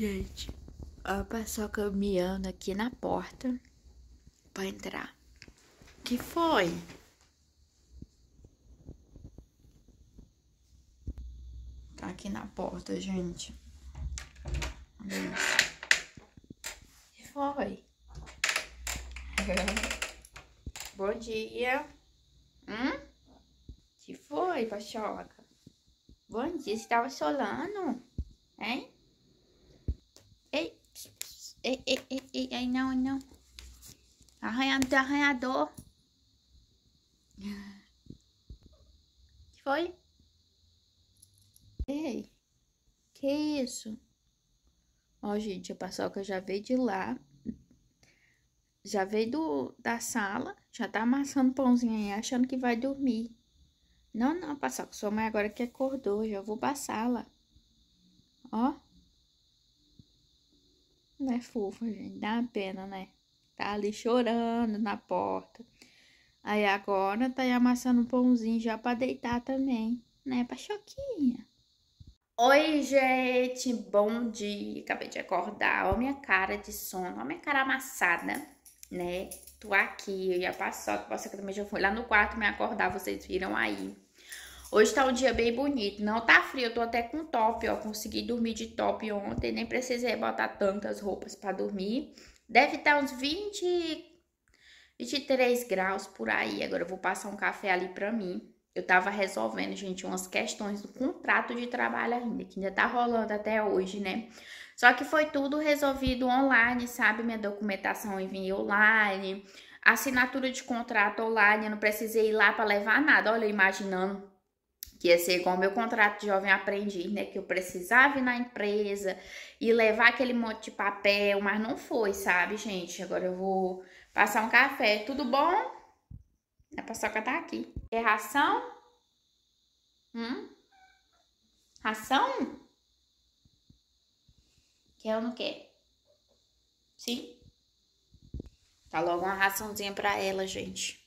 gente. A pessoa caminhando aqui na porta pra entrar. Que foi? Tá aqui na porta, gente. Que foi? Bom dia. Hum? Que foi, Pachoca? Bom dia, você tava solando? Hein? Ei, ei, ei, ei, ei, não, não. Arranhador, arranhador. Que foi? Ei, que isso? Ó, gente, a paçoca já veio de lá. Já veio do, da sala. Já tá amassando pãozinho aí, achando que vai dormir. Não, não, paçoca. Sua mãe agora que acordou. Já vou pra sala. Ó. Não é fofa, gente. Dá uma pena, né? Tá ali chorando na porta. Aí agora tá aí amassando um pãozinho já pra deitar também. Né, Pachoquinha? Oi, gente. Bom dia. Acabei de acordar. Olha minha cara de sono. Olha minha cara amassada, né? Tô aqui. Eu ia passar. Que que também já foi lá no quarto me acordar. Vocês viram aí. Hoje tá um dia bem bonito. Não tá frio, eu tô até com top, ó. Consegui dormir de top ontem. Nem precisei botar tantas roupas pra dormir. Deve estar tá uns 20, 23 graus por aí. Agora eu vou passar um café ali pra mim. Eu tava resolvendo, gente, umas questões do contrato de trabalho ainda, que ainda tá rolando até hoje, né? Só que foi tudo resolvido online, sabe? Minha documentação enviei online, assinatura de contrato online, eu não precisei ir lá para levar nada. Olha, imaginando que ia ser igual meu contrato de jovem aprendiz, né? Que eu precisava ir na empresa e levar aquele monte de papel, mas não foi, sabe, gente? Agora eu vou passar um café. Tudo bom? A paçoca tá aqui. É ração? Hum? Ração? Quer ou não quer? Sim? Tá logo uma raçãozinha pra ela, gente.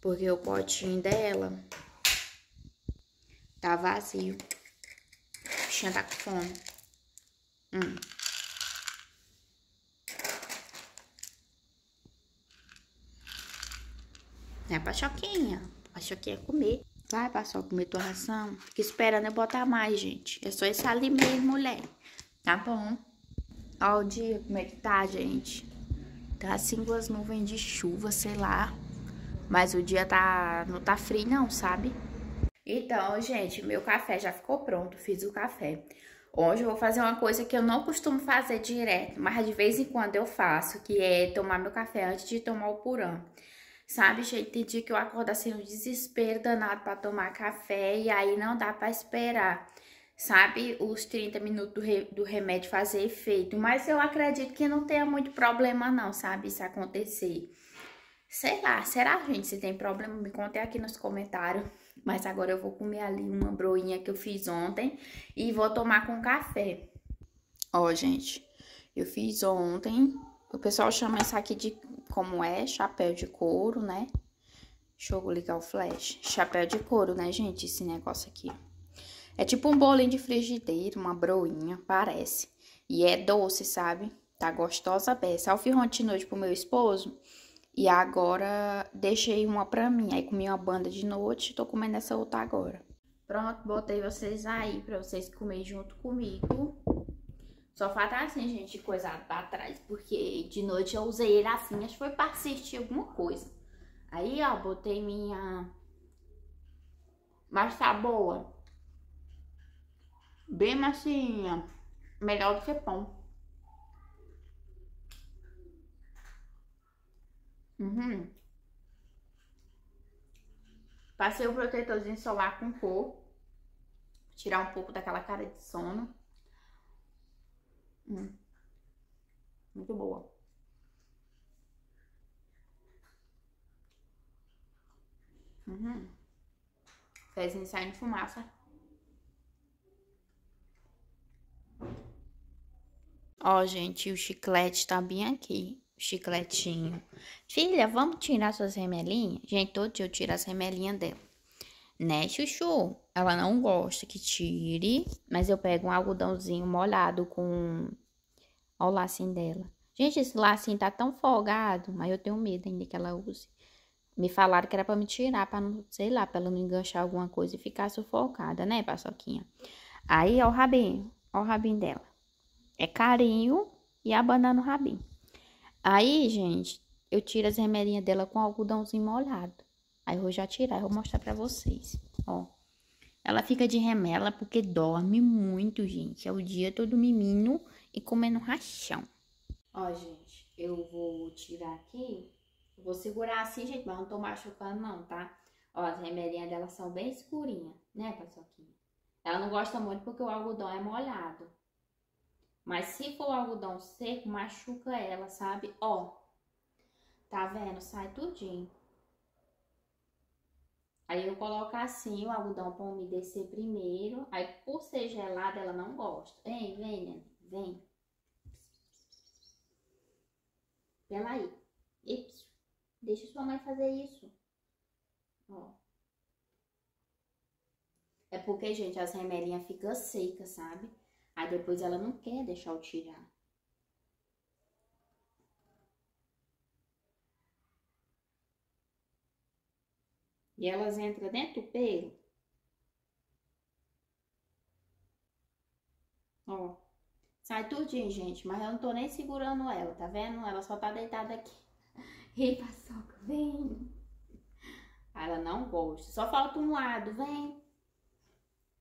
Porque o potinho dela Tá vazio. A bichinha tá com fome. Hum. É Pachoquinha. Pachoquinha comer. Vai, Paçoca, comer tua ração. Fica esperando eu botar mais, gente. É só esse ali mesmo, mulher. Tá bom. Ó o dia, como é que tá, gente. Tá assim duas nuvens de chuva, sei lá. Mas o dia tá... Não tá frio não, sabe? Então, gente, meu café já ficou pronto, fiz o café. Hoje eu vou fazer uma coisa que eu não costumo fazer direto, mas de vez em quando eu faço, que é tomar meu café antes de tomar o purã. Sabe, gente, tem dia que eu acordo assim no desespero danado para tomar café e aí não dá para esperar, sabe, os 30 minutos do remédio fazer efeito. Mas eu acredito que não tenha muito problema não, sabe, isso acontecer. Sei lá, será, gente, se tem problema, me contem aqui nos comentários. Mas agora eu vou comer ali uma broinha que eu fiz ontem e vou tomar com café. Ó, gente, eu fiz ontem. O pessoal chama isso aqui de, como é, chapéu de couro, né? Deixa eu ligar o flash. Chapéu de couro, né, gente? Esse negócio aqui. É tipo um bolinho de frigideira, uma broinha, parece. E é doce, sabe? Tá gostosa beça. Eu pro meu esposo. E agora deixei uma pra mim. Aí comi uma banda de noite, tô comendo essa outra agora. Pronto, botei vocês aí pra vocês comerem junto comigo. Só falta assim, gente, coisado pra trás. Porque de noite eu usei ele assim, acho que foi pra assistir alguma coisa. Aí, ó, botei minha... Mas tá boa. Bem macinha. Melhor do que pão. Uhum. Passei o protetorzinho solar com cor. Tirar um pouco daquela cara de sono. Hum. Muito boa. Uhum. Fezinho saindo fumaça. Ó, gente, o chiclete tá bem aqui chicletinho. Filha, vamos tirar suas remelinhas? Gente, todo dia eu tiro as remelinhas dela. Né, Chuchu? Ela não gosta que tire, mas eu pego um algodãozinho molhado com... Olha o lacinho dela. Gente, esse lacinho tá tão folgado, mas eu tenho medo ainda que ela use. Me falaram que era pra me tirar, pra não, sei lá, pra ela não enganchar alguma coisa e ficar sufocada, né, paçoquinha? Aí, ó o rabinho, ó o rabinho dela. É carinho e abanando o rabinho. Aí, gente, eu tiro as remedinhas dela com algodãozinho molhado. Aí eu vou já tirar, eu vou mostrar pra vocês, ó. Ela fica de remela porque dorme muito, gente. É o dia todo mimino e comendo rachão. Ó, gente, eu vou tirar aqui. vou segurar assim, gente, mas não tô machucando não, tá? Ó, as remedinhas dela são bem escurinhas, né, paçoquinha? Ela não gosta muito porque o algodão é molhado. Mas se for algodão seco, machuca ela, sabe? Ó, tá vendo? Sai tudinho. Aí eu coloco assim o algodão para umedecer primeiro. Aí por ser gelado ela não gosta. Vem, vem, vem. Pela aí. Ips. Deixa sua mãe fazer isso. Ó. É porque, gente, as remelinhas ficam secas, sabe? Aí depois ela não quer deixar eu tirar. E elas entram dentro do pelo. Ó. Sai tudinho, gente. Mas eu não tô nem segurando ela, tá vendo? Ela só tá deitada aqui. Ei, paçoca, vem. Ela não gosta. Só falta um lado, vem.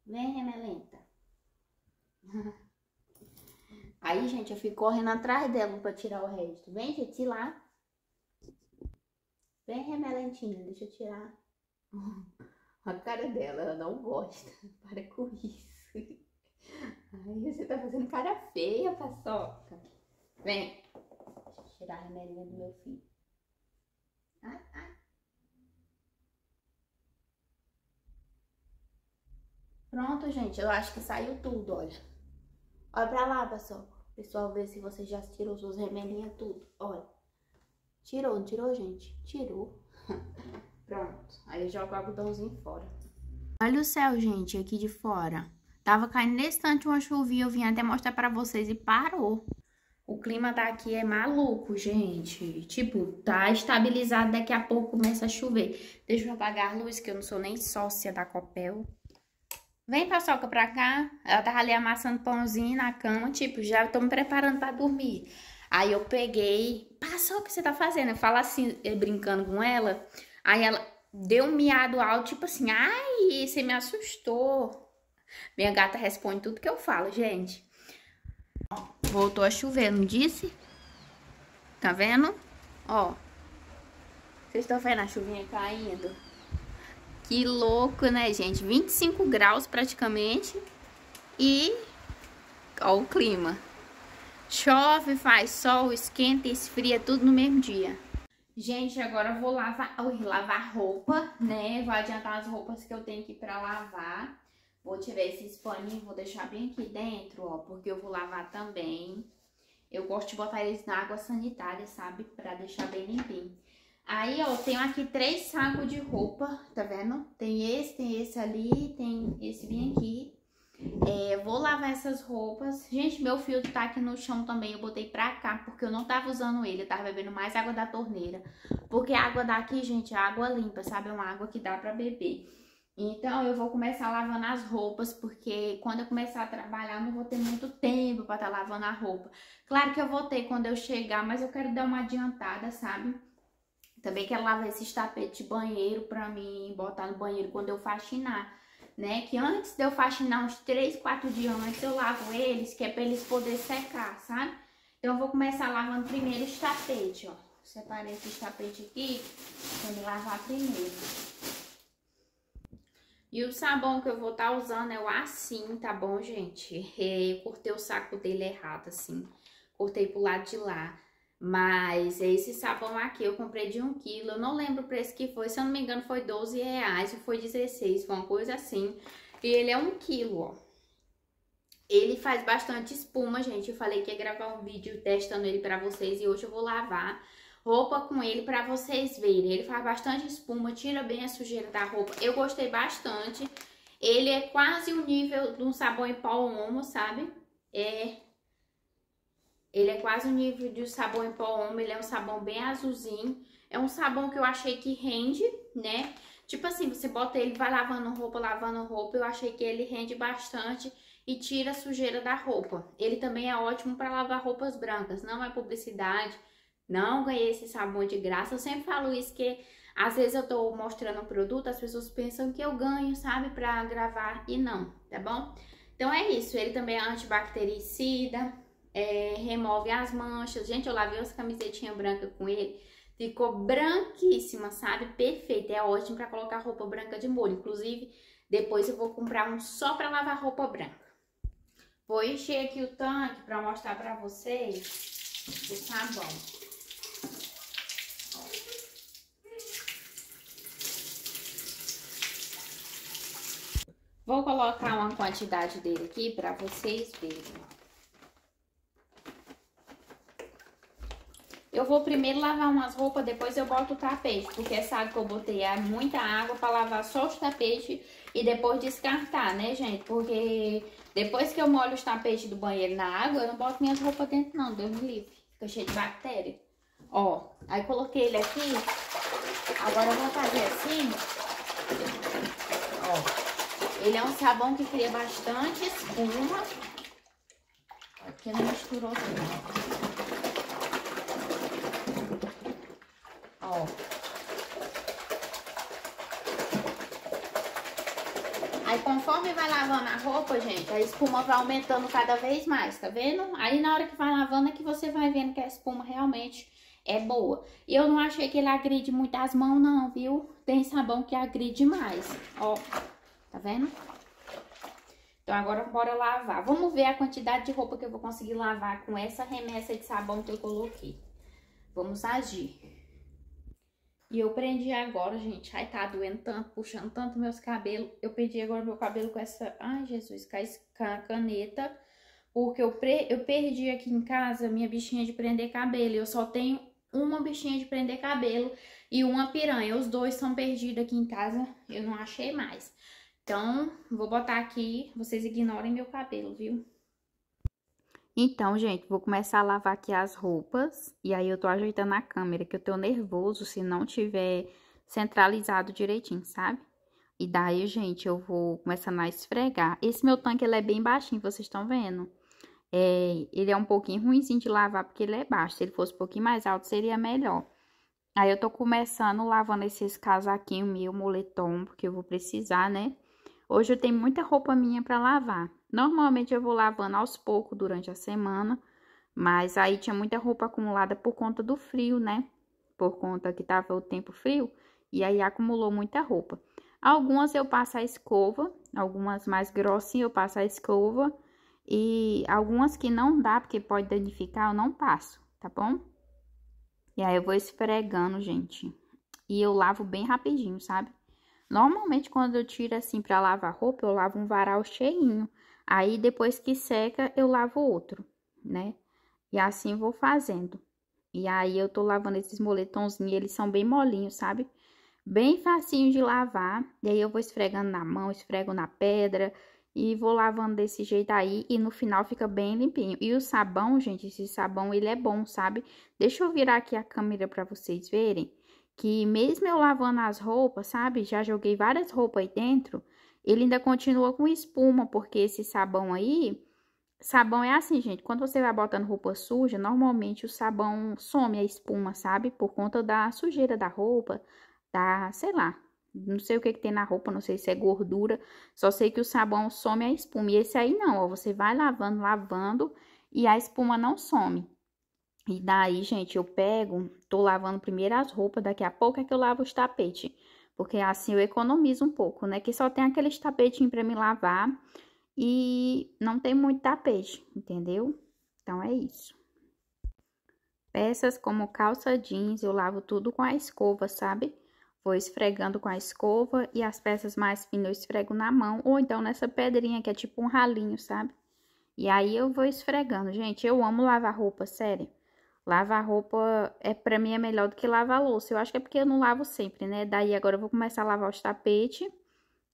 Vem, remelenta. Aí, gente, eu fico correndo atrás dela pra tirar o resto. Vem, gente, lá. Vem, remelentinha, deixa eu tirar. A cara dela, ela não gosta. Para com isso. Ai, você tá fazendo cara feia, paçoca. Vem. Deixa eu tirar a remelinha do meu filho. Ai, ai. Pronto, gente. Eu acho que saiu tudo, olha. Olha pra lá, pessoal. Pessoal, ver se você já tirou suas remelinhas tudo. Olha. Tirou, não tirou, gente? Tirou. Pronto. Aí eu jogo o algodãozinho fora. Olha o céu, gente, aqui de fora. Tava caindo nesse tanto uma chuvinha, eu vim até mostrar pra vocês e parou. O clima daqui é maluco, gente. Tipo, tá estabilizado, daqui a pouco começa a chover. Deixa eu apagar a luz, que eu não sou nem sócia da Copel. Vem, Paçoca, pra cá. Ela tava ali amassando pãozinho na cama, tipo, já tô me preparando pra dormir. Aí eu peguei, Paçoca, o que você tá fazendo? Eu falo assim, brincando com ela. Aí ela deu um miado alto, tipo assim, ai, você me assustou. Minha gata responde tudo que eu falo, gente. Voltou a chover, não disse? Tá vendo? Ó. Vocês estão vendo a chuvinha caindo? Que louco, né, gente? 25 graus praticamente. E ó o clima. Chove, faz sol, esquenta, esfria, tudo no mesmo dia. Gente, agora eu vou lavar, lavar roupa, né? Vou adiantar as roupas que eu tenho aqui pra lavar. Vou tirar esses paninhos, vou deixar bem aqui dentro, ó, porque eu vou lavar também. Eu gosto de botar eles na água sanitária, sabe? Pra deixar bem limpinho. Aí, ó, tenho aqui três sacos de roupa, tá vendo? Tem esse, tem esse ali, tem esse bem aqui. É, vou lavar essas roupas. Gente, meu filtro tá aqui no chão também. Eu botei pra cá porque eu não tava usando ele. Eu tava bebendo mais água da torneira. Porque a água daqui, gente, é água limpa, sabe? É uma água que dá pra beber. Então, eu vou começar lavando as roupas, porque quando eu começar a trabalhar, não vou ter muito tempo pra tá lavando a roupa. Claro que eu vou ter quando eu chegar, mas eu quero dar uma adiantada, sabe? Também quero lavar esses tapetes de banheiro pra mim botar no banheiro quando eu faxinar né? Que antes de eu faxinar uns 3, 4 dias antes, eu lavo eles, que é pra eles poderem secar, sabe? Então, eu vou começar lavando primeiro os tapetes, ó. Separei esse tapete aqui pra me lavar primeiro. E o sabão que eu vou estar tá usando é o assim, tá bom, gente? Eu cortei o saco dele errado, assim. Cortei pro lado de lá. Mas esse sabão aqui eu comprei de 1 quilo, eu não lembro o preço que foi, se eu não me engano foi 12 reais ou foi 16, foi uma coisa assim. E ele é 1 quilo, ó. Ele faz bastante espuma, gente, eu falei que ia gravar um vídeo testando ele pra vocês e hoje eu vou lavar. roupa com ele para vocês verem. Ele faz bastante espuma, tira bem a sujeira da roupa. Eu gostei bastante. Ele é quase o nível de um sabão em pó homo, sabe? É... Ele é quase o nível de um sabão em pó homo, ele é um sabão bem azulzinho. É um sabão que eu achei que rende, né? Tipo assim, você bota ele, vai lavando roupa, lavando roupa. Eu achei que ele rende bastante e tira a sujeira da roupa. Ele também é ótimo para lavar roupas brancas. Não é publicidade, não ganhei esse sabão de graça. Eu sempre falo isso que às vezes eu tô mostrando o produto, as pessoas pensam que eu ganho, sabe, para gravar e não, tá bom? Então é isso. Ele também é antibactericida, é, remove as manchas. Gente, eu lavei essa camisetinha branca com ele. Ficou branquíssima, sabe? Perfeito. É ótimo para colocar roupa branca de molho. Inclusive, depois eu vou comprar um só para lavar roupa branca. Vou encher aqui o tanque para mostrar para vocês o sabão. Vou colocar uma quantidade dele aqui para vocês verem. Eu vou primeiro lavar umas roupas, depois eu boto o tapete, porque água que eu botei é muita água para lavar só os tapetes e depois descartar, né, gente? Porque depois que eu molho os tapetes do banheiro na água, eu não boto minhas roupas dentro não, Deus me livre. Fica cheio de bactéria. Ó, aí coloquei ele aqui. Agora eu vou fazer assim. Ó, ele é um sabão que cria bastante espuma. Aqui não misturou tudo. Ó. Aí conforme vai lavando a roupa, gente, a espuma vai aumentando cada vez mais, tá vendo? Aí na hora que vai lavando é que você vai vendo que a espuma realmente é boa. E eu não achei que ele agride muito as mãos não, viu? Tem sabão que agride mais, ó. Tá vendo? Então agora bora lavar. Vamos ver a quantidade de roupa que eu vou conseguir lavar com essa remessa de sabão que eu coloquei. Vamos agir. E eu prendi agora, gente. Ai, tá doendo tanto, puxando tanto meus cabelos. Eu prendi agora meu cabelo com essa... Ai, Jesus, com a caneta. Porque eu, pre... eu perdi aqui em casa minha bichinha de prender cabelo. Eu só tenho uma bichinha de prender cabelo e uma piranha. Os dois são perdidos aqui em casa. Eu não achei mais. Então, vou botar aqui. Vocês ignorem meu cabelo, viu? Então, gente, vou começar a lavar aqui as roupas. E aí, eu tô ajeitando a câmera, que eu tô nervoso se não tiver centralizado direitinho, sabe? E daí, gente, eu vou começando a esfregar. Esse meu tanque, ele é bem baixinho, vocês estão vendo? É, ele é um pouquinho ruimzinho de lavar, porque ele é baixo. Se ele fosse um pouquinho mais alto, seria melhor. Aí, eu tô começando lavando esses casaquinhos meu, moletom, porque eu vou precisar, né? Hoje eu tenho muita roupa minha pra lavar. Normalmente eu vou lavando aos poucos durante a semana, mas aí tinha muita roupa acumulada por conta do frio, né? Por conta que tava o tempo frio, e aí acumulou muita roupa. Algumas eu passo a escova, algumas mais grossinhas eu passo a escova, e algumas que não dá, porque pode danificar, eu não passo, tá bom? E aí eu vou esfregando, gente. E eu lavo bem rapidinho, sabe? Normalmente, quando eu tiro assim pra lavar roupa, eu lavo um varal cheinho. Aí, depois que seca, eu lavo outro, né? E assim vou fazendo. E aí, eu tô lavando esses moletomzinhos, eles são bem molinhos, sabe? Bem facinho de lavar. E aí, eu vou esfregando na mão, esfrego na pedra e vou lavando desse jeito aí e no final fica bem limpinho. E o sabão, gente, esse sabão ele é bom, sabe? Deixa eu virar aqui a câmera para vocês verem que mesmo eu lavando as roupas, sabe? Já joguei várias roupas aí dentro, ele ainda continua com espuma, porque esse sabão aí, sabão é assim, gente, quando você vai botando roupa suja, normalmente o sabão some a espuma, sabe? Por conta da sujeira da roupa, da, sei lá, não sei o que, que tem na roupa, não sei se é gordura, só sei que o sabão some a espuma. E esse aí não, ó, você vai lavando, lavando e a espuma não some. E daí, gente, eu pego, tô lavando primeiro as roupas, daqui a pouco é que eu lavo os tapetes. Porque assim eu economizo um pouco, né? Que só tem aqueles tapetinhos para me lavar e não tem muito tapete, entendeu? Então é isso. Peças como calça jeans, eu lavo tudo com a escova, sabe? Vou esfregando com a escova e as peças mais finas eu esfrego na mão ou então nessa pedrinha que é tipo um ralinho, sabe? E aí eu vou esfregando. Gente, eu amo lavar roupa, sério. Lavar roupa é para mim é melhor do que lavar louça. Eu acho que é porque eu não lavo sempre, né? Daí agora eu vou começar a lavar os tapetes,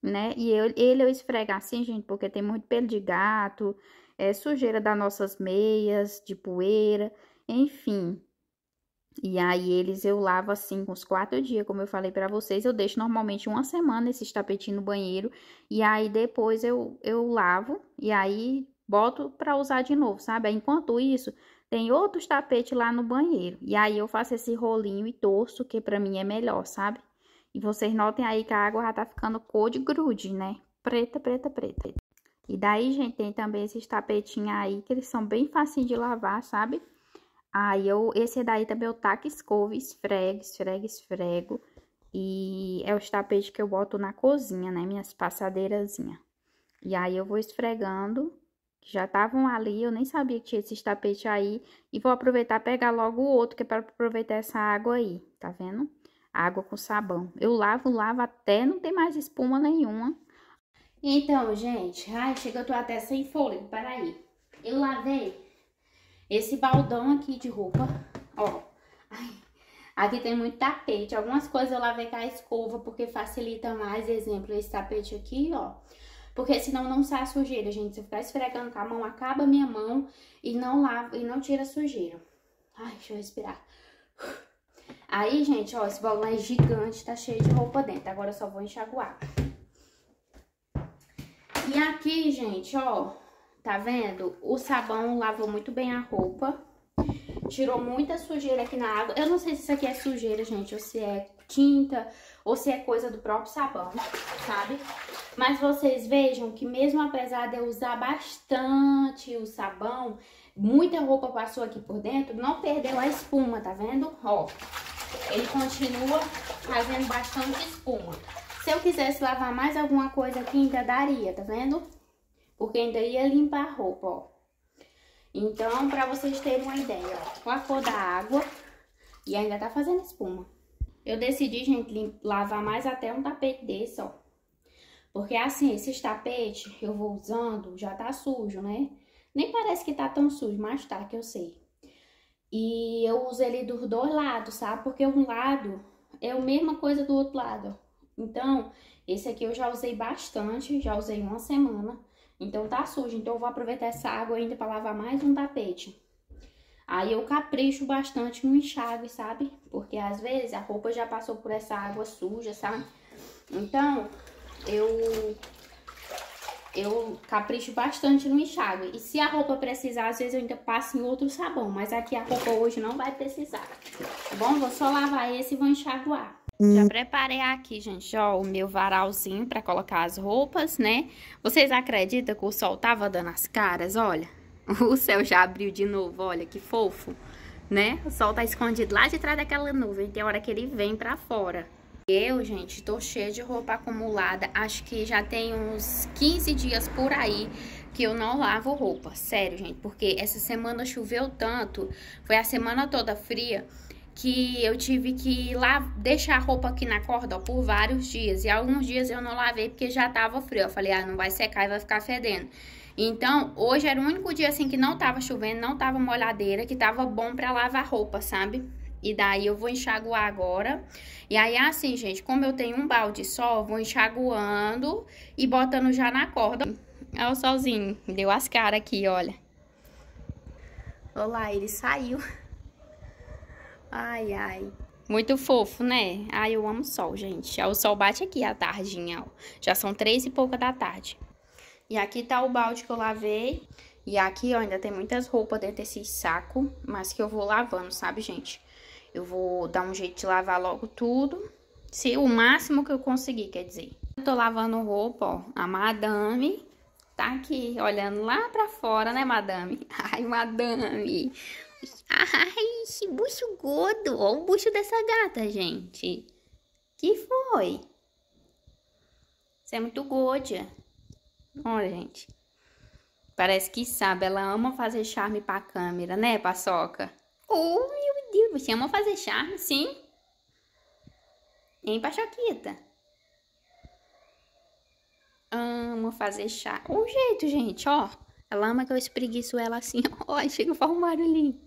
né? E eu, ele eu esfrego assim, gente, porque tem muito pelo de gato, é sujeira das nossas meias, de poeira, enfim. E aí eles eu lavo assim uns quatro dias, como eu falei para vocês, eu deixo normalmente uma semana esses tapetinhos no banheiro e aí depois eu, eu lavo e aí boto para usar de novo, sabe? Enquanto isso, tem outros tapetes lá no banheiro. E aí eu faço esse rolinho e torço, que pra mim é melhor, sabe? E vocês notem aí que a água já tá ficando cor de grude, né? Preta, preta, preta. E daí, gente, tem também esses tapetinhos aí, que eles são bem facinhos de lavar, sabe? Aí eu, esse daí também eu taco escova, esfrego, esfrego, esfrego. E é os tapetes que eu boto na cozinha, né? Minhas passadeirazinhas. E aí eu vou esfregando que já estavam ali, eu nem sabia que tinha esses tapetes aí. E vou aproveitar pegar logo o outro, que é para aproveitar essa água aí, tá vendo? Água com sabão. Eu lavo, lavo até não tem mais espuma nenhuma. Então, gente, ai, chega, eu tô até sem fôlego, peraí. Eu lavei esse baldão aqui de roupa, ó. Ai, aqui tem muito tapete. Algumas coisas eu lavei com a escova, porque facilita mais. Exemplo, esse tapete aqui, ó. Porque senão não sai a sujeira, gente. Se eu ficar esfregando com a mão, acaba a minha mão e não lava e não tira a sujeira. Ai, deixa eu respirar. Aí, gente, ó, esse balão é gigante, tá cheio de roupa dentro. Agora eu só vou enxaguar. E aqui, gente, ó, tá vendo? O sabão lavou muito bem a roupa. Tirou muita sujeira aqui na água. Eu não sei se isso aqui é sujeira, gente, ou se é tinta, ou se é coisa do próprio sabão, sabe? Mas vocês vejam que mesmo apesar de eu usar bastante o sabão, muita roupa passou aqui por dentro, não perdeu a espuma, tá vendo? Ó, ele continua fazendo bastante espuma. Se eu quisesse lavar mais alguma coisa aqui, ainda daria, tá vendo? Porque ainda ia limpar a roupa, ó. Então, pra vocês terem uma ideia, ó, com a cor da água e ainda tá fazendo espuma. Eu decidi, gente, lavar mais até um tapete desse, ó. Porque assim, esses tapetes eu vou usando, já tá sujo, né? Nem parece que tá tão sujo, mas tá, que eu sei. E eu uso ele dos dois lados, sabe? Porque um lado é a mesma coisa do outro lado. Então, esse aqui eu já usei bastante, já usei uma semana. Então tá sujo, então eu vou aproveitar essa água ainda para lavar mais um tapete. Aí eu capricho bastante no enxágue, sabe? Porque às vezes a roupa já passou por essa água suja, sabe? Então, eu eu capricho bastante no enxágue. E se a roupa precisar, às vezes eu ainda passo em outro sabão. Mas aqui a roupa hoje não vai precisar. Tá bom? Vou só lavar esse e vou enxaguar. Já preparei aqui, gente, ó, o meu varalzinho pra colocar as roupas, né? Vocês acreditam que o sol tava dando as caras? Olha, o céu já abriu de novo, olha que fofo, né? O sol tá escondido lá de trás daquela nuvem, tem hora que ele vem pra fora. Eu, gente, tô cheia de roupa acumulada. Acho que já tem uns 15 dias por aí que eu não lavo roupa. Sério, gente, porque essa semana choveu tanto, foi a semana toda fria, que eu tive que lá deixar a roupa aqui na corda ó, por vários dias. E alguns dias eu não lavei porque já tava frio. Eu falei, ah, não vai secar e vai ficar fedendo. Então, hoje era o único dia assim que não tava chovendo, não tava molhadeira, que tava bom pra lavar roupa, sabe? E daí eu vou enxaguar agora. E aí, assim, gente, como eu tenho um balde só, vou enxaguando e botando já na corda. Olha o solzinho, deu as caras aqui, olha. Olá, ele saiu. Ai, ai. Muito fofo, né? Ai, eu amo sol, gente. O sol bate aqui à tardinha, ó. Já são três e pouca da tarde. E aqui tá o balde que eu lavei. E aqui, ó, ainda tem muitas roupas dentro desse saco, mas que eu vou lavando, sabe, gente? Eu vou dar um jeito de lavar logo tudo. Se o máximo que eu conseguir, quer dizer. Eu tô lavando roupa, ó. A madame tá aqui, olhando lá pra fora, né, madame? Ai, madame. Ai, esse bucho gordo. Ó o bucho dessa gata, gente. Que foi? Você é muito gorda. Olha, gente. Parece que sabe. Ela ama fazer charme pra câmera, né, paçoca? Oh, meu Deus. Você ama fazer charme, sim? Hein, Pachoquita? Amo fazer charme. O jeito, gente, ó. Ela ama que eu espreguiço ela assim. Ó, chega formar um barulhinho.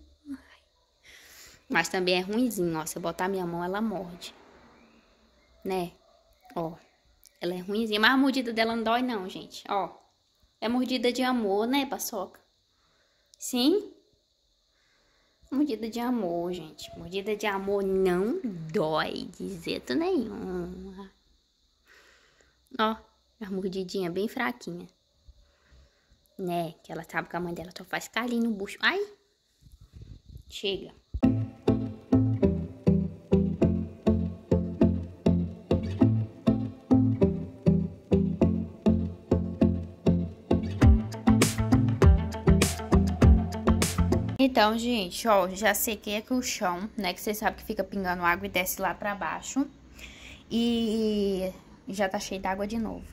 Mas também é ruimzinho, ó. Se eu botar minha mão, ela morde. Né? Ó. Ela é ruimzinha. Mas a mordida dela não dói, não, gente. Ó. É mordida de amor, né, paçoca? Sim? Mordida de amor, gente. Mordida de amor não dói de jeito nenhum. Ó, a mordidinha bem fraquinha. Né? Que ela sabe que a mãe dela só faz carinho no bucho. Ai! Chega. Então, gente, ó, já sequei aqui o chão, né? Que vocês sabem que fica pingando água e desce lá pra baixo. E já tá cheio d'água de novo.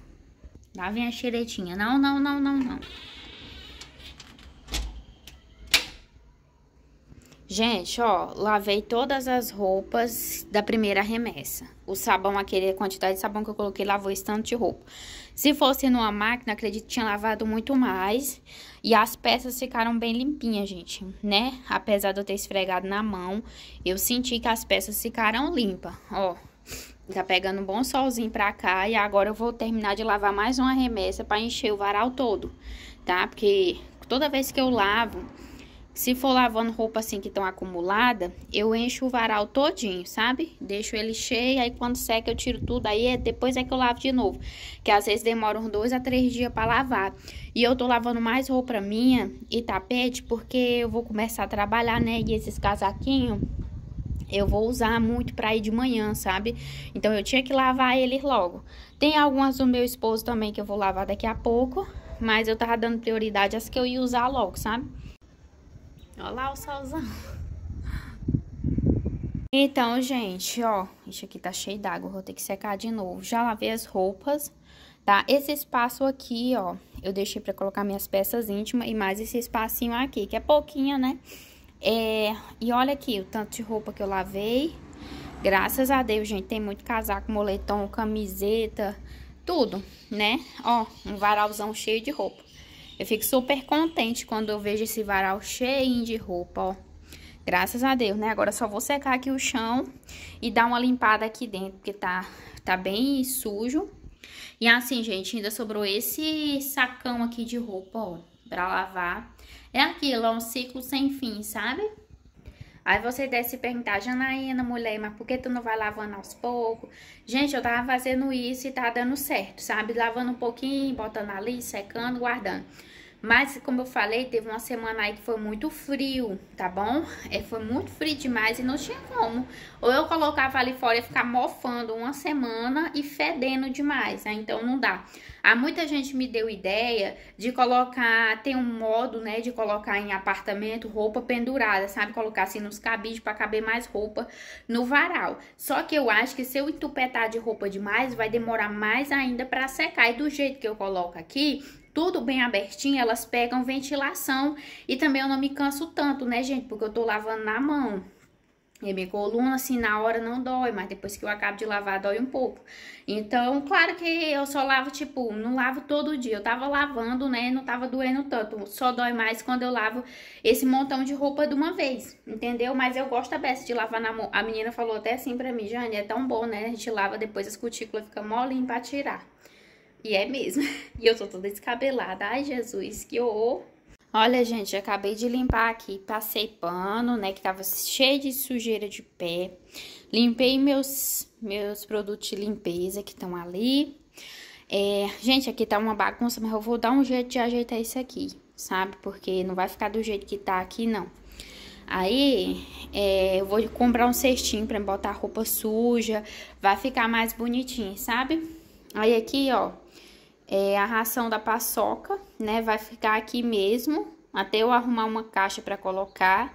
Lá vem a xeretinha. Não, não, não, não, não. Gente, ó, lavei todas as roupas da primeira remessa. O sabão, aquele, quantidade de sabão que eu coloquei, lavou esse tanto de roupa. Se fosse numa máquina, acredito que tinha lavado muito mais. E as peças ficaram bem limpinhas, gente, né? Apesar de eu ter esfregado na mão, eu senti que as peças ficaram limpas, ó. Tá pegando um bom solzinho pra cá e agora eu vou terminar de lavar mais uma remessa pra encher o varal todo, tá? Porque toda vez que eu lavo se for lavando roupa assim que estão acumulada, eu encho o varal todinho, sabe? Deixo ele cheio, aí quando seca eu tiro tudo, aí é, depois é que eu lavo de novo. Que às vezes demora uns dois a três dias para lavar. E eu tô lavando mais roupa minha e tapete porque eu vou começar a trabalhar, né? E esses casaquinhos eu vou usar muito para ir de manhã, sabe? Então eu tinha que lavar eles logo. Tem algumas do meu esposo também que eu vou lavar daqui a pouco, mas eu tava dando prioridade às que eu ia usar logo, sabe? Olha lá o solzão. Então, gente, ó, isso aqui tá cheio d'água, vou ter que secar de novo. Já lavei as roupas, tá? Esse espaço aqui, ó, eu deixei pra colocar minhas peças íntimas e mais esse espacinho aqui, que é pouquinho, né? É, e olha aqui o tanto de roupa que eu lavei. Graças a Deus, gente, tem muito casaco, moletom, camiseta, tudo, né? Ó, um varalzão cheio de roupa. Eu fico super contente quando eu vejo esse varal cheio de roupa, ó. Graças a Deus, né? Agora só vou secar aqui o chão e dar uma limpada aqui dentro, porque tá, tá bem sujo. E assim, gente, ainda sobrou esse sacão aqui de roupa, ó, pra lavar. É aquilo, é um ciclo sem fim, sabe? Aí você deve se perguntar, Janaína, mulher, mas por que tu não vai lavando aos poucos? Gente, eu tava fazendo isso e tá dando certo, sabe? Lavando um pouquinho, botando ali, secando, guardando. Mas, como eu falei, teve uma semana aí que foi muito frio, tá bom? É, foi muito frio demais e não tinha como. Ou eu colocava ali fora e ficar mofando uma semana e fedendo demais, né? Então não dá. Há muita gente me deu ideia de colocar, tem um modo, né, de colocar em apartamento roupa pendurada, sabe? Colocar assim nos cabides para caber mais roupa no varal. Só que eu acho que se eu entupetar de roupa demais, vai demorar mais ainda para secar. E do jeito que eu coloco aqui, tudo bem abertinho, elas pegam ventilação e também eu não me canso tanto, né, gente? Porque eu tô lavando na mão. E minha coluna, assim, na hora não dói, mas depois que eu acabo de lavar, dói um pouco. Então, claro que eu só lavo, tipo, não lavo todo dia. Eu tava lavando, né, não tava doendo tanto. Só dói mais quando eu lavo esse montão de roupa de uma vez, entendeu? Mas eu gosto da beça de lavar na mão. A menina falou até assim pra mim, Jane, é tão bom, né? A gente lava depois as cutículas ficam molinhas pra tirar. E é mesmo. E eu tô toda descabelada. Ai, Jesus, que horror. Olha, gente, acabei de limpar aqui, passei pano, né, que tava cheio de sujeira de pé. Limpei meus, meus produtos de limpeza que estão ali. É, gente, aqui tá uma bagunça, mas eu vou dar um jeito de ajeitar isso aqui, sabe? Porque não vai ficar do jeito que tá aqui, não. Aí, é, eu vou comprar um cestinho pra botar roupa suja, vai ficar mais bonitinho, sabe? Aí aqui, ó, é, a ração da paçoca, né? Vai ficar aqui mesmo, até eu arrumar uma caixa para colocar.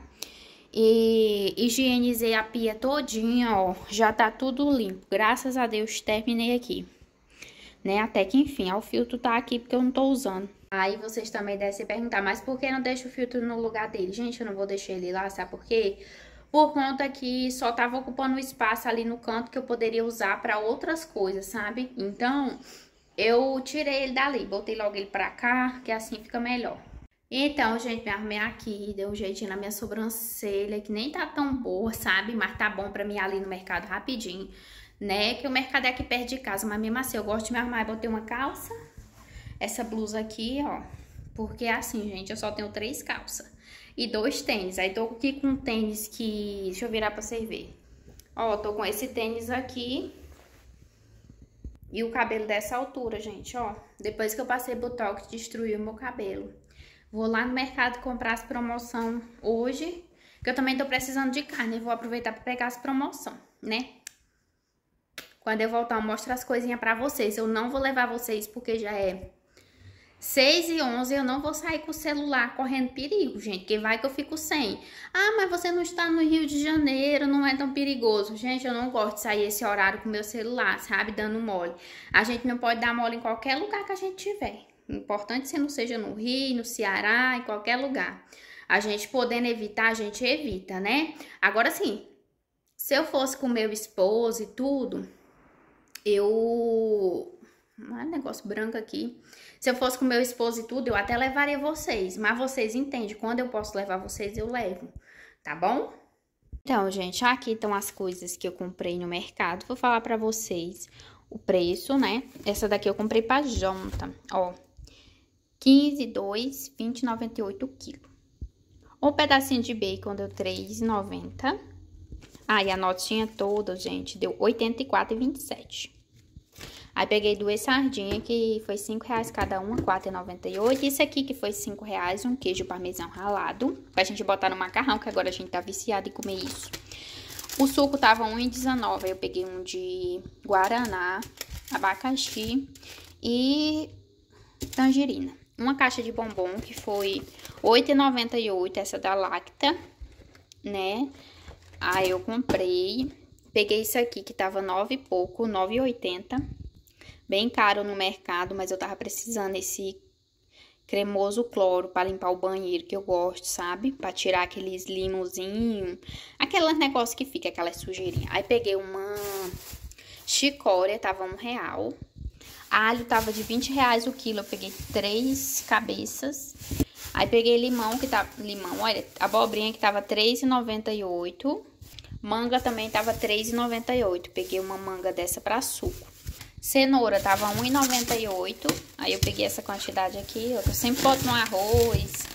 E higienizei a pia todinha, ó, já tá tudo limpo. Graças a Deus terminei aqui, né? Até que enfim, ó, o filtro tá aqui porque eu não tô usando. Aí vocês também devem se perguntar, mas por que não deixa o filtro no lugar dele? Gente, eu não vou deixar ele lá, sabe por quê? Por conta que só tava ocupando espaço ali no canto que eu poderia usar para outras coisas, sabe? Então, eu tirei ele dali, botei logo ele pra cá, que assim fica melhor. Então, gente, me arrumei aqui, deu um jeitinho na minha sobrancelha, que nem tá tão boa, sabe? Mas tá bom pra mim ali no mercado rapidinho, né? Que o mercado é aqui perto de casa, mas mesmo assim, eu gosto de me arrumar. Eu botei uma calça, essa blusa aqui, ó. Porque é assim, gente, eu só tenho três calças e dois tênis. Aí tô aqui com um tênis que... Deixa eu virar pra vocês verem. Ó, tô com esse tênis aqui e o cabelo dessa altura, gente, ó. Depois que eu passei Botox, destruiu o meu cabelo. Vou lá no mercado comprar as promoção hoje, que eu também tô precisando de carne. Vou aproveitar para pegar as promoção, né? Quando eu voltar, eu mostro as coisinhas para vocês. Eu não vou levar vocês porque já é 6 e 11 eu não vou sair com o celular correndo perigo, gente, que vai que eu fico sem. Ah, mas você não está no Rio de Janeiro, não é tão perigoso. Gente, eu não gosto de sair esse horário com meu celular, sabe, dando mole. A gente não pode dar mole em qualquer lugar que a gente tiver. Importante se não seja no Rio, no Ceará, em qualquer lugar. A gente podendo evitar, a gente evita, né? Agora sim, se eu fosse com meu esposo e tudo, eu. Ah, negócio branco aqui. Se eu fosse com meu esposo e tudo, eu até levaria vocês. Mas vocês entendem, quando eu posso levar vocês, eu levo. Tá bom? Então, gente, aqui estão as coisas que eu comprei no mercado. Vou falar pra vocês o preço, né? Essa daqui eu comprei pra jonta, ó. 15, 2, 20, 98 quilos. Um pedacinho de bacon deu 3,90. Ah, e a notinha toda, gente, deu 84,27. Aí peguei duas sardinhas, que foi 5 reais cada uma, 4,98. Isso aqui que foi 5 reais, um queijo parmesão ralado, pra gente botar no macarrão, que agora a gente tá viciado em comer isso. O suco tava 1,19, aí eu peguei um de guaraná, abacaxi e tangerina uma caixa de bombom, que foi R$8,98, essa da Lacta, né? Aí eu comprei, peguei isso aqui que tava nove e pouco, R$9,80. Bem caro no mercado, mas eu tava precisando esse cremoso cloro para limpar o banheiro, que eu gosto, sabe? Para tirar aqueles limozinho, aquele negócio que fica, aquela sujeirinha. Aí peguei uma chicória, tava um real. Alho tava de 20 reais o quilo, eu peguei três cabeças. Aí peguei limão, que tá... Limão, olha, abobrinha que tava R$3,98. Manga também tava R$3,98. Peguei uma manga dessa pra suco. Cenoura tava R$1,98. Aí eu peguei essa quantidade aqui, Eu sempre boto no arroz,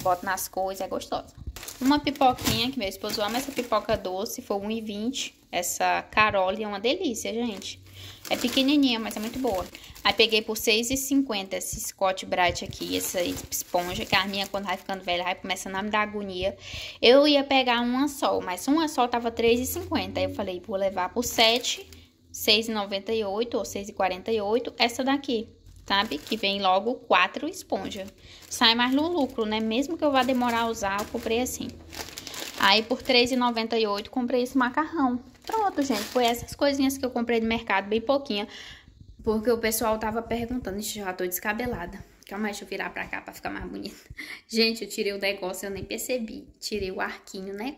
boto nas coisas, é gostosa. Uma pipoquinha, que meu esposo ama essa pipoca doce, foi R$1,20. Essa Carole é uma delícia, gente. É pequenininha, mas é muito boa. Aí peguei por R$6,50 esse Scott Bright aqui, essa esponja, que a minha quando vai ficando velha, vai começando a me dar agonia. Eu ia pegar uma só, mas uma só tava R$3,50. Aí eu falei, vou levar por R$7, R$6,98 ou R$6,48 essa daqui, sabe? Que vem logo quatro esponjas. Sai mais no lucro, né? Mesmo que eu vá demorar a usar, eu comprei assim. Aí por R$3,98 comprei esse macarrão. Pronto, gente, foi essas coisinhas que eu comprei no mercado, bem pouquinha. Porque o pessoal tava perguntando, já tô descabelada. Calma aí, deixa eu virar pra cá pra ficar mais bonita. Gente, eu tirei o negócio, eu nem percebi. Tirei o arquinho, né?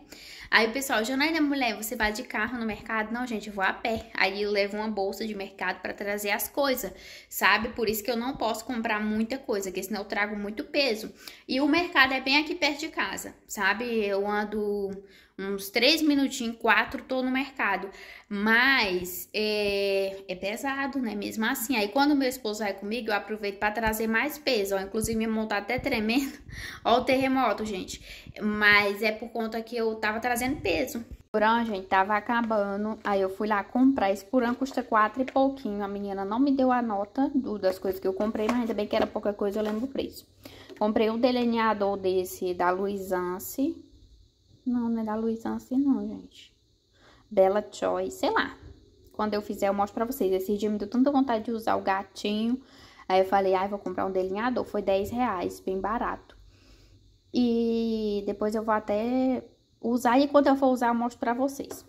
Aí o pessoal, Janaína, mulher, você vai de carro no mercado? Não, gente, eu vou a pé. Aí eu levo uma bolsa de mercado pra trazer as coisas, sabe? Por isso que eu não posso comprar muita coisa, porque senão eu trago muito peso. E o mercado é bem aqui perto de casa, sabe? Eu ando uns três minutinhos, quatro, tô no mercado. Mas é, é pesado, né? Mesmo assim. Aí quando meu esposo vai comigo, eu aproveito para trazer mais peso. Ó. Inclusive, minha mão tá até tremendo. Ó o terremoto, gente. Mas é por conta que eu tava trazendo peso. Purão, gente, tava acabando. Aí eu fui lá comprar. Esse purão custa quatro e pouquinho. A menina não me deu a nota do, das coisas que eu comprei, mas ainda bem que era pouca coisa, eu lembro o preço. Comprei um delineador desse da Luizance não, não é da Luísa assim não, gente. Bella Choice, sei lá. Quando eu fizer, eu mostro pra vocês. Esse dia me deu tanta vontade de usar o gatinho. Aí eu falei, ai, ah, vou comprar um delineador. Foi 10 reais, bem barato. E depois eu vou até usar. E quando eu for usar, eu mostro pra vocês.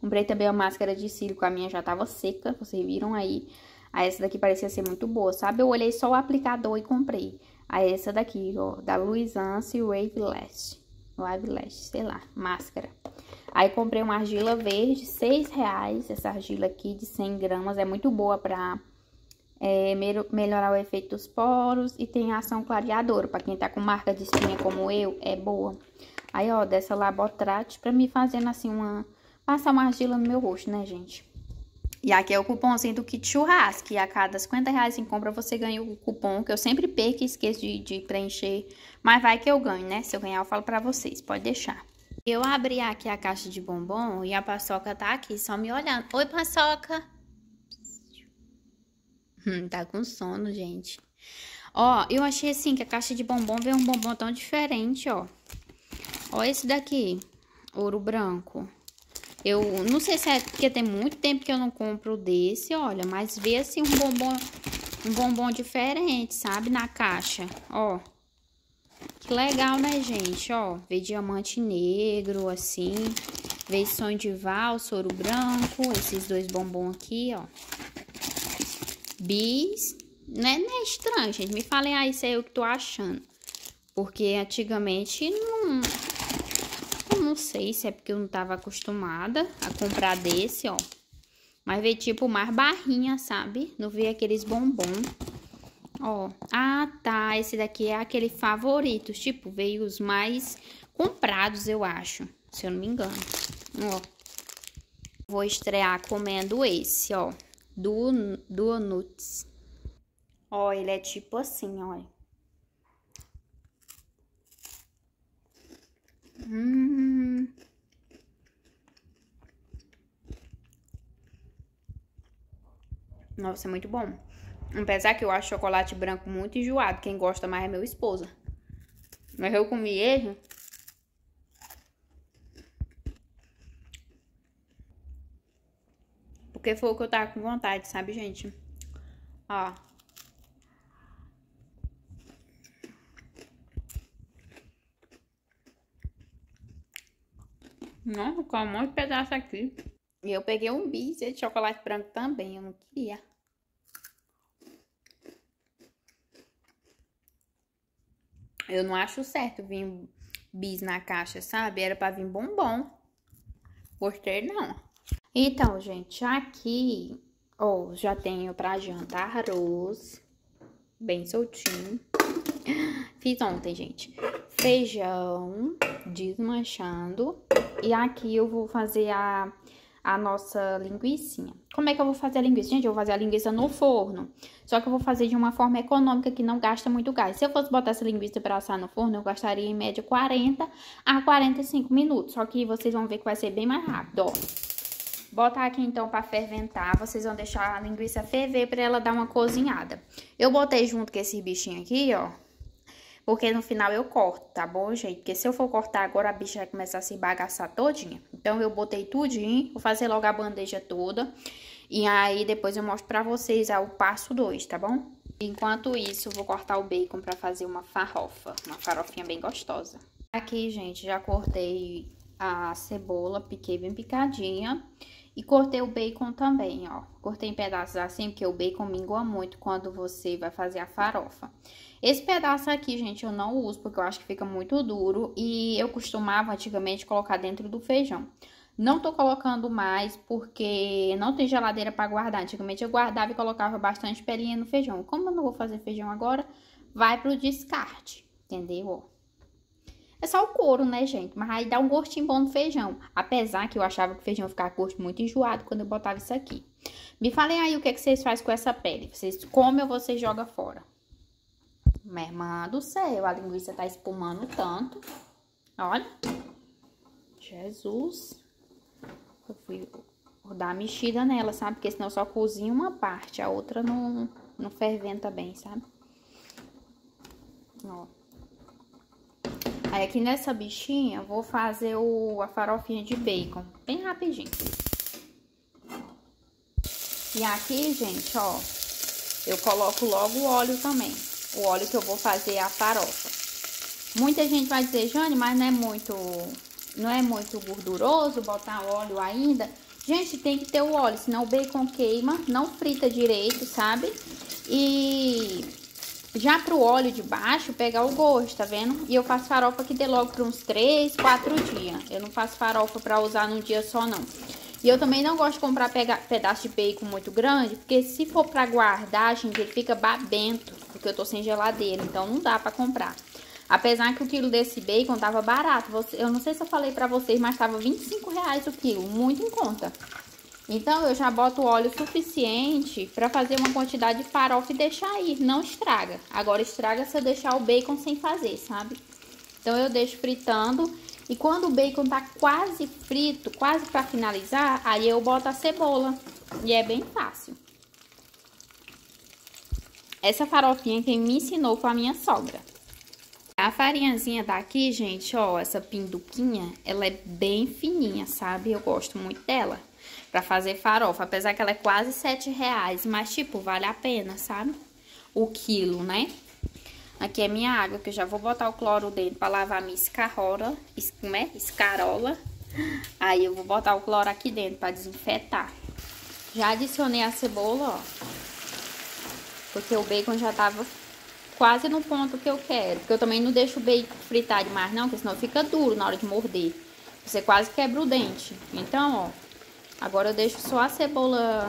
Comprei também a máscara de cílio, a minha já tava seca. Vocês viram aí. Aí essa daqui parecia ser muito boa, sabe? Eu olhei só o aplicador e comprei. Aí essa daqui, ó, da Luisance Wave Last. Live Lash, sei lá, máscara. Aí comprei uma argila verde, seis reais. Essa argila aqui de 100 gramas é muito boa pra é, melhorar o efeito dos poros e tem ação clareadora. Pra quem tá com marca de espinha como eu, é boa. Aí, ó, dessa Labotrate pra me fazendo assim uma... Passar uma argila no meu rosto, né, gente? E aqui é o cupomzinho do kit churrasco. E a cada 50 reais em compra você ganha o cupom, que eu sempre perco e esqueço de, de preencher. Mas vai que eu ganho, né? Se eu ganhar, eu falo pra vocês. Pode deixar. Eu abri aqui a caixa de bombom e a paçoca tá aqui, só me olhando. Oi, paçoca! Hum, tá com sono, gente. Ó, eu achei assim que a caixa de bombom veio um bombom tão diferente, ó. Ó esse daqui, ouro branco. Eu não sei se é porque tem muito tempo que eu não compro desse, olha. Mas vê assim um bombom, um bombom diferente, sabe? Na caixa, ó. Que legal, né, gente? Ó, vê diamante negro, assim. Vê sonho de valsa, ouro branco. Esses dois bombons aqui, ó. Bis. Não é, não é estranho, gente. Me falem aí se é eu que tô achando. Porque antigamente não... Não sei se é porque eu não tava acostumada a comprar desse, ó. Mas veio tipo mais barrinha, sabe? Não veio aqueles bombons. Ó, ah, tá, esse daqui é aquele favorito, tipo, veio os mais comprados, eu acho, se eu não me engano. Ó, vou estrear comendo esse, ó, do, do Nuts. Ó, ele é tipo assim, ó. Hum... Nossa, é muito bom. Apesar que eu acho chocolate branco muito enjoado. Quem gosta mais é meu esposo. Mas eu comi ele. Porque foi o que eu tava com vontade, sabe, gente? Ó. Nossa, com um monte de pedaço aqui. E eu peguei um bis de chocolate branco também. Eu não queria. Eu não acho certo vir bis na caixa, sabe? Era pra vir bombom. Gostei não. Então, gente, aqui, ó, já tenho pra jantar arroz. Bem soltinho. Fiz ontem, gente. Feijão desmanchando. E aqui eu vou fazer a a nossa linguiçinha. Como é que eu vou fazer a linguiça? Gente, eu vou fazer a linguiça no forno. Só que eu vou fazer de uma forma econômica que não gasta muito gás. Se eu fosse botar essa linguiça para assar no forno, eu gastaria em média 40 a 45 minutos. Só que vocês vão ver que vai ser bem mais rápido, ó. Botar aqui então para ferventar, vocês vão deixar a linguiça ferver para ela dar uma cozinhada. Eu botei junto com esse bichinho aqui, ó, porque no final eu corto, tá bom, gente? Porque se eu for cortar agora, a bicha vai começar a se bagaçar todinha. Então, eu botei tudinho, vou fazer logo a bandeja toda. E aí, depois eu mostro pra vocês o passo 2, tá bom? Enquanto isso, vou cortar o bacon pra fazer uma farofa. Uma farofinha bem gostosa. Aqui, gente, já cortei a cebola, piquei bem picadinha. E cortei o bacon também, ó. Cortei em pedaços assim, porque o bacon mingua muito quando você vai fazer a farofa. Esse pedaço aqui, gente, eu não uso porque eu acho que fica muito duro e eu costumava antigamente colocar dentro do feijão. Não tô colocando mais porque não tem geladeira para guardar. Antigamente eu guardava e colocava bastante pelinha no feijão. Como eu não vou fazer feijão agora, vai pro descarte, entendeu? É só o couro, né, gente? Mas aí dá um gostinho bom no feijão. Apesar que eu achava que o feijão ficava gosto muito enjoado quando eu botava isso aqui. Me falem aí o que, é que vocês fazem com essa pele. Vocês comem ou vocês jogam fora? Minha irmã do céu, a linguiça tá espumando tanto. Olha. Jesus. Eu fui dar uma mexida nela, sabe? Porque senão só cozinho uma parte, a outra não, não ferventa bem, sabe? Ó. Aí aqui nessa bichinha, vou fazer o, a farofinha de bacon, bem rapidinho. E aqui, gente, ó, eu coloco logo o óleo também o óleo que eu vou fazer a farofa. Muita gente vai dizer, Jane, mas não é muito, não é muito gorduroso botar óleo ainda. Gente, tem que ter o óleo, senão o bacon queima, não frita direito, sabe? E já pro óleo de baixo, pegar o gosto, tá vendo? E eu faço farofa que dê logo para uns 3, 4 dias. Eu não faço farofa para usar num dia só, não. E eu também não gosto de comprar pedaço de bacon muito grande, porque se for pra guardar, gente, ele fica babento, porque eu tô sem geladeira, então não dá pra comprar. Apesar que o quilo desse bacon tava barato, eu não sei se eu falei pra vocês, mas tava 25 reais o quilo, muito em conta. Então, eu já boto óleo suficiente para fazer uma quantidade de farofa e deixar aí, não estraga. Agora, estraga se eu deixar o bacon sem fazer, sabe? Então, eu deixo fritando e quando o bacon tá quase frito, quase para finalizar, aí eu boto a cebola e é bem fácil. Essa farofinha quem me ensinou foi a minha sogra. A farinhazinha daqui, gente, ó, essa pinduquinha, ela é bem fininha, sabe? Eu gosto muito dela pra fazer farofa. Apesar que ela é quase sete reais, mas, tipo, vale a pena, sabe? O quilo, né? Aqui é minha água, que eu já vou botar o cloro dentro pra lavar minha escarola. Como é? Escarola. Aí eu vou botar o cloro aqui dentro pra desinfetar. Já adicionei a cebola, ó. Porque o bacon já tava quase no ponto que eu quero. Porque eu também não deixo o bacon fritar demais não, porque senão fica duro na hora de morder. Você quase quebra o dente. Então, ó, Agora eu deixo só a cebola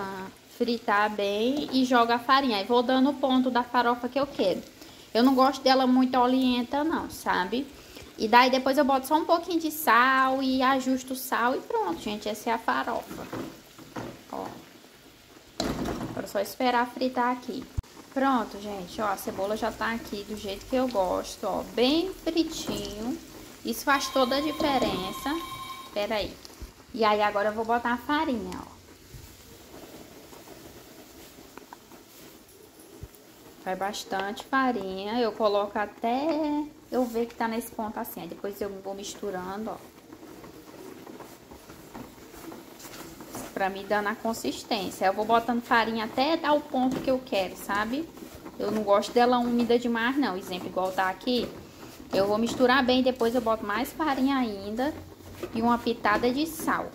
fritar bem e jogo a farinha. Aí vou dando o ponto da farofa que eu quero. Eu não gosto dela muito olienta não, sabe? E daí depois eu boto só um pouquinho de sal e ajusto o sal e pronto, gente. Essa é a farofa. Ó. Agora é só esperar fritar aqui. Pronto, gente, ó, a cebola já tá aqui do jeito que eu gosto, ó, bem fritinho. Isso faz toda a diferença. Espera aí. E aí, agora eu vou botar a farinha, ó. Vai bastante farinha. Eu coloco até eu ver que tá nesse ponto assim. Aí depois eu vou misturando, ó. Pra me dar na consistência. Eu vou botando farinha até dar o ponto que eu quero, sabe? Eu não gosto dela úmida demais, não. Exemplo, igual tá aqui. Eu vou misturar bem, depois eu boto mais farinha ainda e uma pitada de sal.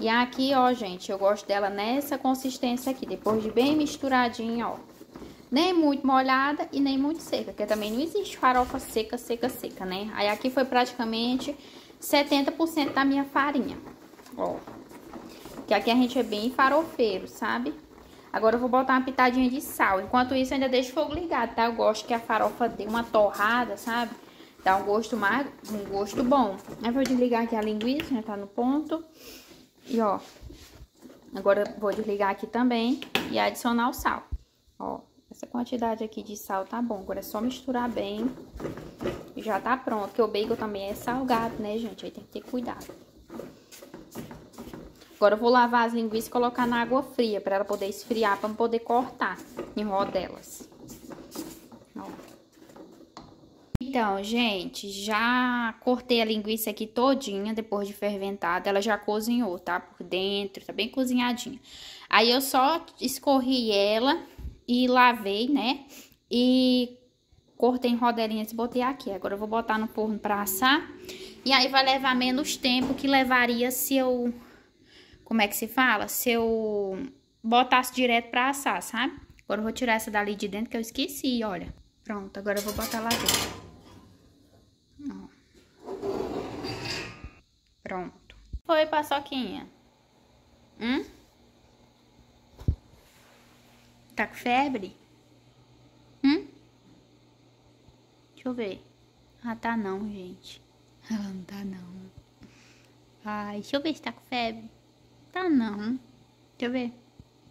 E aqui, ó, gente, eu gosto dela nessa consistência aqui, depois de bem misturadinha, ó. Nem muito molhada e nem muito seca, porque também não existe farofa seca, seca, seca, né? Aí aqui foi praticamente 70% da minha farinha, ó. Que aqui a gente é bem farofeiro, sabe? Agora eu vou botar uma pitadinha de sal. Enquanto isso, ainda deixo o fogo ligado, tá? Eu gosto que a farofa dê uma torrada, sabe? Dá um gosto mais, um gosto bom. Aí vou desligar aqui a linguiça, já tá no ponto. E ó, agora vou desligar aqui também e adicionar o sal. Ó, essa quantidade aqui de sal tá bom. Agora é só misturar bem e já tá pronto. Porque o bacon também é salgado, né, gente? Aí tem que ter cuidado. Agora eu vou lavar as linguiças e colocar na água fria para ela poder esfriar, para poder cortar em rodelas. Então, gente, já cortei a linguiça aqui todinha, depois de ferventada. Ela já cozinhou, tá? Por dentro, tá bem cozinhadinha. Aí, eu só escorri ela e lavei, né? E cortei em rodelinhas e botei aqui. Agora, eu vou botar no forno pra assar. E aí, vai levar menos tempo que levaria se eu... Como é que se fala? Se eu botasse direto pra assar, sabe? Agora, eu vou tirar essa dali de dentro que eu esqueci, olha. Pronto, agora eu vou botar lá dentro. Pronto. Foi, paçoquinha? Hum? Tá com febre? Hum? Deixa eu ver. Ah, tá não, gente. Ela não tá não. Ai, deixa eu ver se tá com febre. Tá não. Deixa eu ver.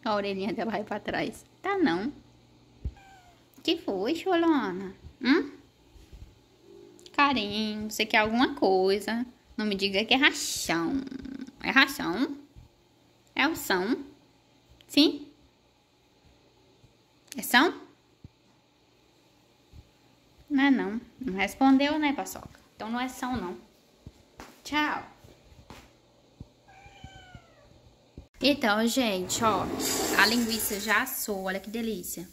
A orelhinha dela vai pra trás. Tá não. Que foi, Cholona? Hum? Carinho, você quer alguma coisa? Não me diga que é rachão. É rachão? É o são? Sim? É são? Não é não. Não respondeu, né, paçoca? Então não é são, não. Tchau. Então, gente, ó. A linguiça já assou. Olha que delícia.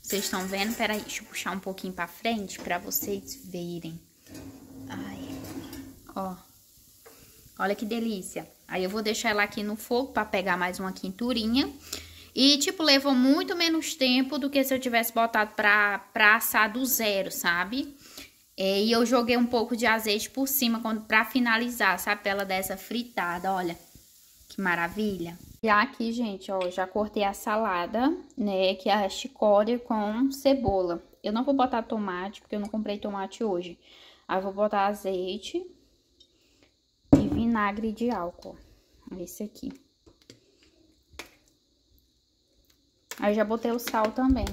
Vocês estão vendo? Peraí, deixa eu puxar um pouquinho pra frente pra vocês verem. Ó. Olha que delícia. Aí eu vou deixar ela aqui no fogo para pegar mais uma quinturinha. E, tipo, levou muito menos tempo do que se eu tivesse botado pra, pra assar do zero, sabe? É, e eu joguei um pouco de azeite por cima pra finalizar, sabe? Pra ela dessa fritada, olha. Que maravilha. E aqui, gente, ó, já cortei a salada, né? Que é a chicória com cebola. Eu não vou botar tomate, porque eu não comprei tomate hoje. Aí eu vou botar azeite vinagre de álcool. Esse aqui. Aí já botei o sal também,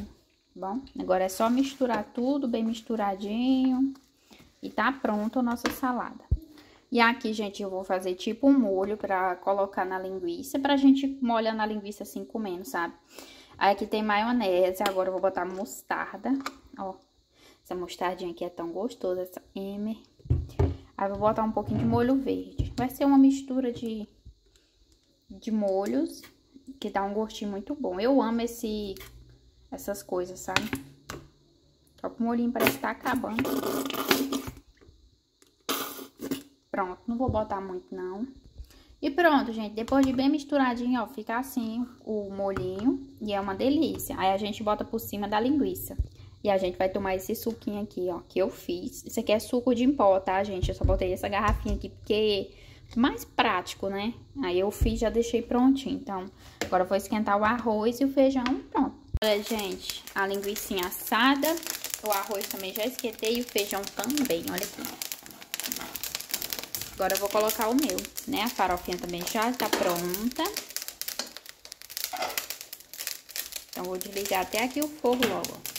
bom? Agora é só misturar tudo bem misturadinho e tá pronto a nossa salada. E aqui, gente, eu vou fazer tipo um molho pra colocar na linguiça, pra gente molhar na linguiça assim comendo, sabe? Aí aqui tem maionese, agora eu vou botar mostarda, ó. Essa mostardinha aqui é tão gostosa, essa M. Aí eu vou botar um pouquinho de molho verde. Vai ser uma mistura de, de molhos que dá um gostinho muito bom. Eu amo esse, essas coisas, sabe? Só que o molhinho parece que tá acabando. Pronto, não vou botar muito não. E pronto, gente, depois de bem misturadinho, ó, fica assim o molhinho e é uma delícia. Aí a gente bota por cima da linguiça. E a gente vai tomar esse suquinho aqui, ó, que eu fiz. Isso aqui é suco de pó, tá, gente? Eu só botei essa garrafinha aqui porque mais prático, né? Aí eu fiz, já deixei prontinho. Então, agora eu vou esquentar o arroz e o feijão, pronto. Olha, gente, a linguiça assada, o arroz também já esquentei e o feijão também, olha aqui. Agora eu vou colocar o meu, né? A farofinha também já está pronta. Então, vou desligar até aqui o fogo logo.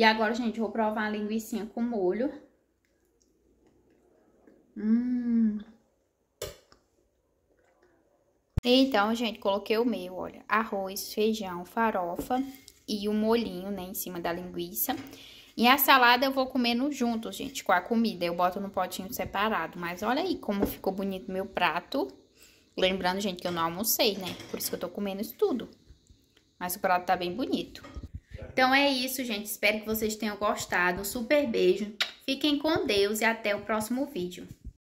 E agora, gente, vou provar a linguiça com molho. Hum. Então, gente, coloquei o meu, olha, arroz, feijão, farofa e o molhinho, né, em cima da linguiça. E a salada eu vou comendo junto, gente, com a comida. Eu boto no potinho separado. Mas olha aí como ficou bonito meu prato. Lembrando, gente, que eu não almocei, né? Por isso que eu tô comendo isso tudo. Mas o prato tá bem bonito. Então é isso, gente. Espero que vocês tenham gostado. super beijo. Fiquem com Deus e até o próximo vídeo.